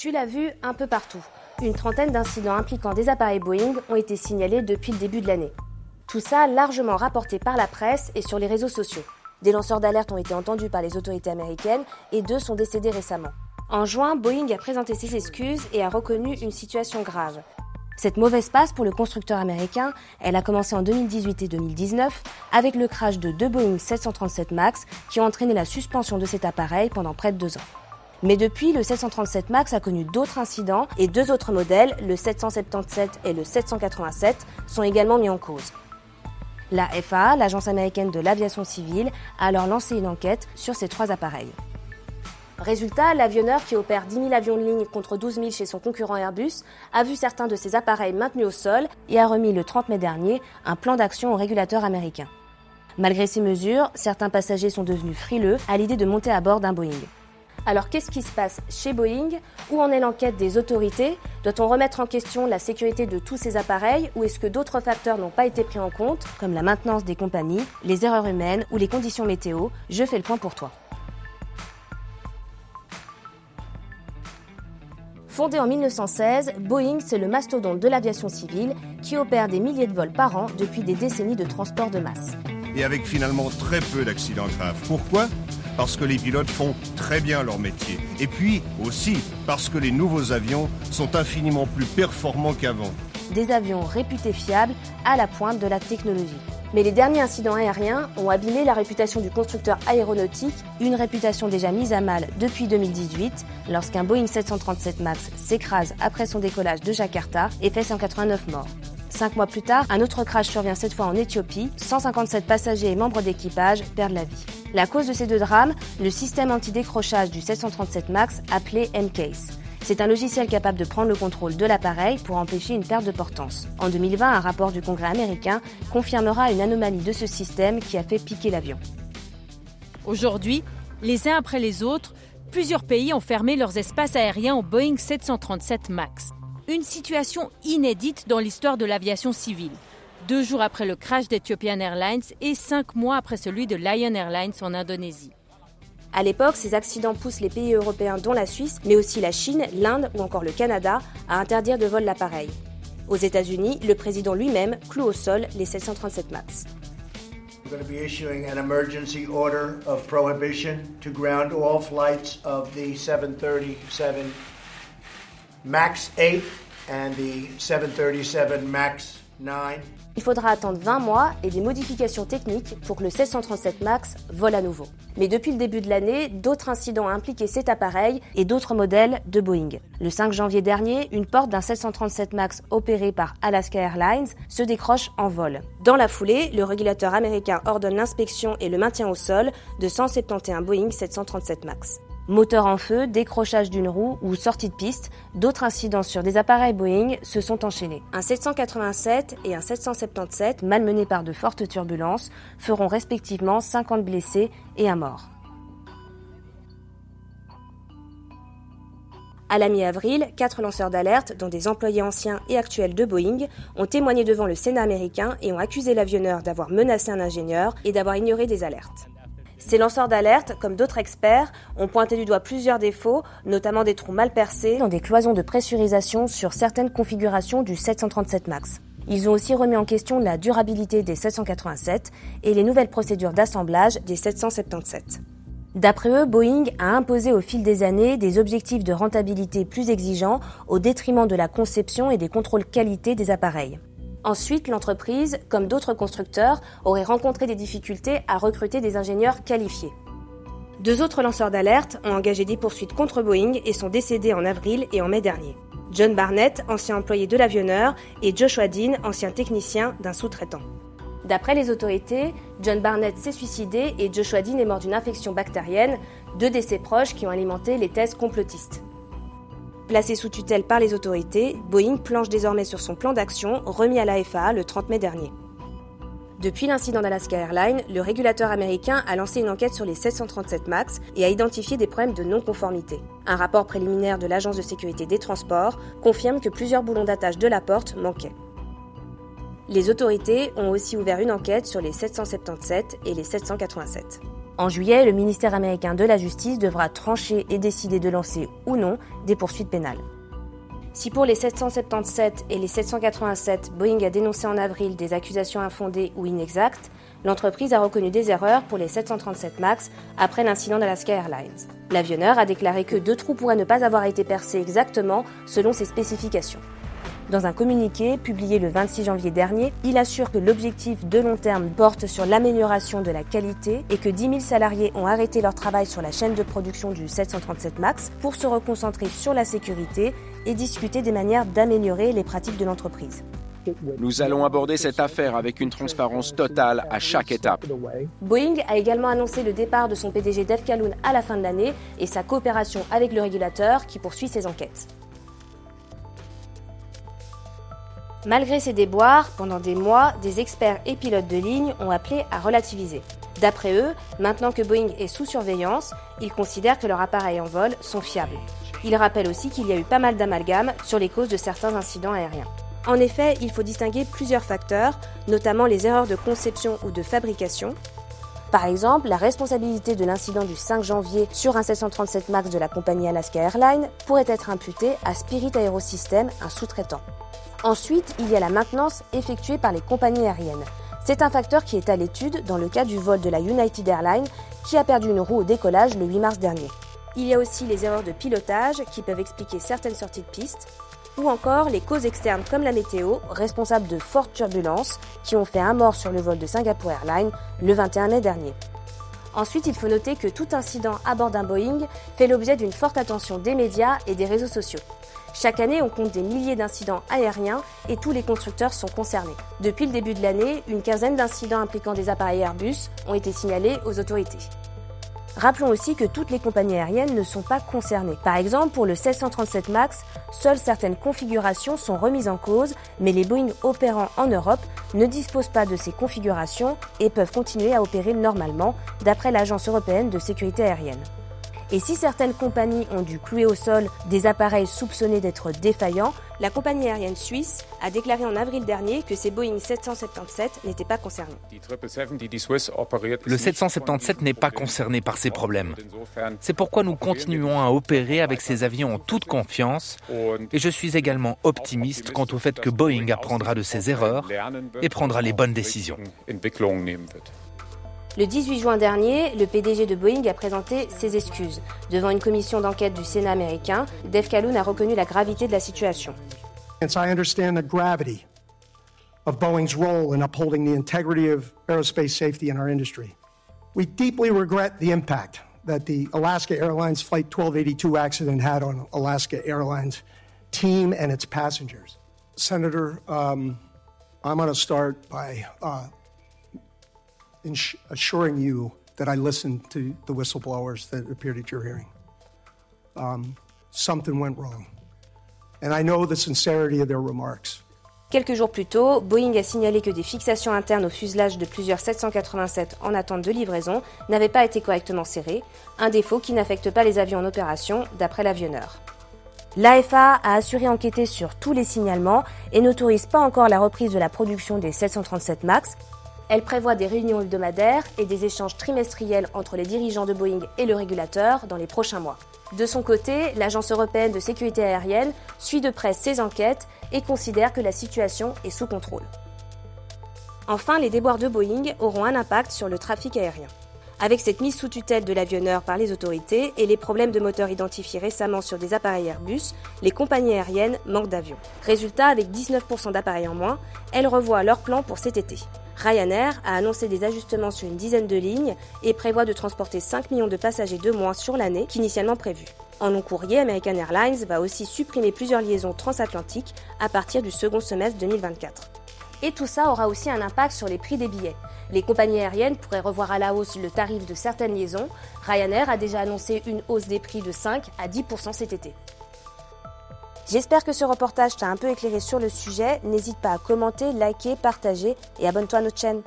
Tu l'as vu un peu partout. Une trentaine d'incidents impliquant des appareils Boeing ont été signalés depuis le début de l'année. Tout ça largement rapporté par la presse et sur les réseaux sociaux. Des lanceurs d'alerte ont été entendus par les autorités américaines et deux sont décédés récemment. En juin, Boeing a présenté ses excuses et a reconnu une situation grave. Cette mauvaise passe pour le constructeur américain, elle a commencé en 2018 et 2019 avec le crash de deux Boeing 737 MAX qui ont entraîné la suspension de cet appareil pendant près de deux ans. Mais depuis, le 737 MAX a connu d'autres incidents et deux autres modèles, le 777 et le 787, sont également mis en cause. La FAA, l'agence américaine de l'aviation civile, a alors lancé une enquête sur ces trois appareils. Résultat, l'avionneur qui opère 10 000 avions de ligne contre 12 000 chez son concurrent Airbus a vu certains de ses appareils maintenus au sol et a remis le 30 mai dernier un plan d'action au régulateur américain. Malgré ces mesures, certains passagers sont devenus frileux à l'idée de monter à bord d'un Boeing. Alors qu'est-ce qui se passe chez Boeing? Où en est l'enquête des autorités? Doit-on remettre en question la sécurité de tous ces appareils? Ou est-ce que d'autres facteurs n'ont pas été pris en compte, comme la maintenance des compagnies, les erreurs humaines ou les conditions météo Je fais le point pour toi. Fondé en 1916, Boeing, c'est le mastodonte de l'aviation civile qui opère des milliers de vols par an depuis des décennies de transport de masse. Et avec finalement très peu d'accidents graves. Pourquoi? Parce que les pilotes font très bien leur métier. Et puis aussi parce que les nouveaux avions sont infiniment plus performants qu'avant. Des avions réputés fiables à la pointe de la technologie. Mais les derniers incidents aériens ont abîmé la réputation du constructeur aéronautique, une réputation déjà mise à mal depuis 2018, lorsqu'un Boeing 737 MAX s'écrase après son décollage de Jakarta et fait 189 morts. Cinq mois plus tard, un autre crash survient cette fois en Éthiopie. 157 passagers et membres d'équipage perdent la vie. La cause de ces deux drames, le système anti-décrochage du 737 MAX appelé MCASE. C'est un logiciel capable de prendre le contrôle de l'appareil pour empêcher une perte de portance. En 2020, un rapport du Congrès américain confirmera une anomalie de ce système qui a fait piquer l'avion. Aujourd'hui, les uns après les autres, plusieurs pays ont fermé leurs espaces aériens au Boeing 737 MAX. Une situation inédite dans l'histoire de l'aviation civile. Deux jours après le crash d'Ethiopian Airlines et cinq mois après celui de Lion Airlines en Indonésie. À l'époque, ces accidents poussent les pays européens, dont la Suisse, mais aussi la Chine, l'Inde ou encore le Canada, à interdire de vol l'appareil. Aux États-Unis, le président lui-même cloue au sol les 737 MAX. We're going to be issuing an emergency order of prohibition to ground all flights of the 737 MAX 8 and the 737 MAX 9. Il faudra attendre 20 mois et des modifications techniques pour que le 737 MAX vole à nouveau. Mais depuis le début de l'année, d'autres incidents ont impliqué cet appareil et d'autres modèles de Boeing. Le 5 janvier dernier, une porte d'un 737 MAX opéré par Alaska Airlines se décroche en vol. Dans la foulée, le régulateur américain ordonne l'inspection et le maintien au sol de 171 Boeing 737 MAX. Moteur en feu, décrochage d'une roue ou sortie de piste, d'autres incidents sur des appareils Boeing se sont enchaînés. Un 787 et un 777, malmenés par de fortes turbulences, feront respectivement 50 blessés et un mort. À la mi-avril, quatre lanceurs d'alerte, dont des employés anciens et actuels de Boeing, ont témoigné devant le Sénat américain et ont accusé l'avionneur d'avoir menacé un ingénieur et d'avoir ignoré des alertes. Ces lanceurs d'alerte, comme d'autres experts, ont pointé du doigt plusieurs défauts, notamment des trous mal percés dans des cloisons de pressurisation sur certaines configurations du 737 MAX. Ils ont aussi remis en question la durabilité des 787 et les nouvelles procédures d'assemblage des 777. D'après eux, Boeing a imposé au fil des années des objectifs de rentabilité plus exigeants au détriment de la conception et des contrôles qualité des appareils. Ensuite, l'entreprise, comme d'autres constructeurs, aurait rencontré des difficultés à recruter des ingénieurs qualifiés. Deux autres lanceurs d'alerte ont engagé des poursuites contre Boeing et sont décédés en avril et en mai dernier. John Barnett, ancien employé de l'avionneur, et Joshua Dean, ancien technicien d'un sous-traitant. D'après les autorités, John Barnett s'est suicidé et Joshua Dean est mort d'une infection bactérienne, deux décès proches qui ont alimenté les thèses complotistes. Placé sous tutelle par les autorités, Boeing planche désormais sur son plan d'action remis à la FAA le 30 mai dernier. Depuis l'incident d'Alaska Airlines, le régulateur américain a lancé une enquête sur les 737 MAX et a identifié des problèmes de non-conformité. Un rapport préliminaire de l'Agence de sécurité des transports confirme que plusieurs boulons d'attache de la porte manquaient. Les autorités ont aussi ouvert une enquête sur les 777 et les 787. En juillet, le ministère américain de la Justice devra trancher et décider de lancer ou non des poursuites pénales. Si pour les 777 et les 787, Boeing a dénoncé en avril des accusations infondées ou inexactes, l'entreprise a reconnu des erreurs pour les 737 MAX après l'incident d'Alaska Airlines. L'avionneur a déclaré que deux trous pourraient ne pas avoir été percés exactement selon ses spécifications. Dans un communiqué publié le 26 janvier dernier, il assure que l'objectif de long terme porte sur l'amélioration de la qualité et que 10 000 salariés ont arrêté leur travail sur la chaîne de production du 737 MAX pour se reconcentrer sur la sécurité et discuter des manières d'améliorer les pratiques de l'entreprise. Nous allons aborder cette affaire avec une transparence totale à chaque étape. Boeing a également annoncé le départ de son PDG Dave Calhoun à la fin de l'année et sa coopération avec le régulateur qui poursuit ses enquêtes. Malgré ces déboires, pendant des mois, des experts et pilotes de ligne ont appelé à relativiser. D'après eux, maintenant que Boeing est sous surveillance, ils considèrent que leurs appareils en vol sont fiables. Ils rappellent aussi qu'il y a eu pas mal d'amalgames sur les causes de certains incidents aériens. En effet, il faut distinguer plusieurs facteurs, notamment les erreurs de conception ou de fabrication. Par exemple, la responsabilité de l'incident du 5 janvier sur un 737 MAX de la compagnie Alaska Airlines pourrait être imputée à Spirit Aerosystems, un sous-traitant. Ensuite, il y a la maintenance effectuée par les compagnies aériennes. C'est un facteur qui est à l'étude dans le cas du vol de la United Airlines qui a perdu une roue au décollage le 8 mars dernier. Il y a aussi les erreurs de pilotage qui peuvent expliquer certaines sorties de piste, ou encore les causes externes comme la météo, responsables de fortes turbulences qui ont fait un mort sur le vol de Singapore Airlines le 21 mai dernier. Ensuite, il faut noter que tout incident à bord d'un Boeing fait l'objet d'une forte attention des médias et des réseaux sociaux. Chaque année, on compte des milliers d'incidents aériens et tous les constructeurs sont concernés. Depuis le début de l'année, une quinzaine d'incidents impliquant des appareils Airbus ont été signalés aux autorités. Rappelons aussi que toutes les compagnies aériennes ne sont pas concernées. Par exemple, pour le 1637 MAX, seules certaines configurations sont remises en cause, mais les Boeing opérant en Europe ne disposent pas de ces configurations et peuvent continuer à opérer normalement, d'après l'Agence européenne de sécurité aérienne. Et si certaines compagnies ont dû clouer au sol des appareils soupçonnés d'être défaillants, la compagnie aérienne suisse a déclaré en avril dernier que ces Boeing 777 n'étaient pas concernés. Le 777 n'est pas concerné par ces problèmes. C'est pourquoi nous continuons à opérer avec ces avions en toute confiance et je suis également optimiste quant au fait que Boeing apprendra de ses erreurs et prendra les bonnes décisions. Le 18 juin dernier, le PDG de Boeing a présenté ses excuses. Devant une commission d'enquête du Sénat américain, Dave Calhoun a reconnu la gravité de la situation. I understand the gravity of Boeing's role in upholding the integrity of aerospace safety in our industry. We deeply regret the impact that the Alaska Airlines Flight 1282 accident had on Alaska Airlines team and its passengers. Senator, um, I'm going to start by uh, assuring you that I listened to the whistleblowers that appeared at your hearing. Um, something went wrong. And I know the sincerity of their remarks. Quelques jours plus tôt, Boeing a signalé que des fixations internes au fuselage de plusieurs 787 en attente de livraison n'avaient pas été correctement serrées, un défaut qui n'affecte pas les avions en opération, d'après l'avionneur. L'AFA a assuré enquêter sur tous les signalements et n'autorise pas encore la reprise de la production des 737 MAX, elle prévoit des réunions hebdomadaires et des échanges trimestriels entre les dirigeants de Boeing et le régulateur dans les prochains mois. De son côté, l'Agence européenne de sécurité aérienne suit de près ces enquêtes et considère que la situation est sous contrôle. Enfin, les déboires de Boeing auront un impact sur le trafic aérien. Avec cette mise sous tutelle de l'avionneur par les autorités et les problèmes de moteur identifiés récemment sur des appareils Airbus, les compagnies aériennes manquent d'avions. Résultat, avec 19% d'appareils en moins, elles revoient leur plan pour cet été. Ryanair a annoncé des ajustements sur une dizaine de lignes et prévoit de transporter 5 millions de passagers de moins sur l'année qu'initialement prévu. En long courrier, American Airlines va aussi supprimer plusieurs liaisons transatlantiques à partir du second semestre 2024. Et tout ça aura aussi un impact sur les prix des billets. Les compagnies aériennes pourraient revoir à la hausse le tarif de certaines liaisons. Ryanair a déjà annoncé une hausse des prix de 5 à 10% cet été. J'espère que ce reportage t'a un peu éclairé sur le sujet. N'hésite pas à commenter, liker, partager et abonne-toi à notre chaîne.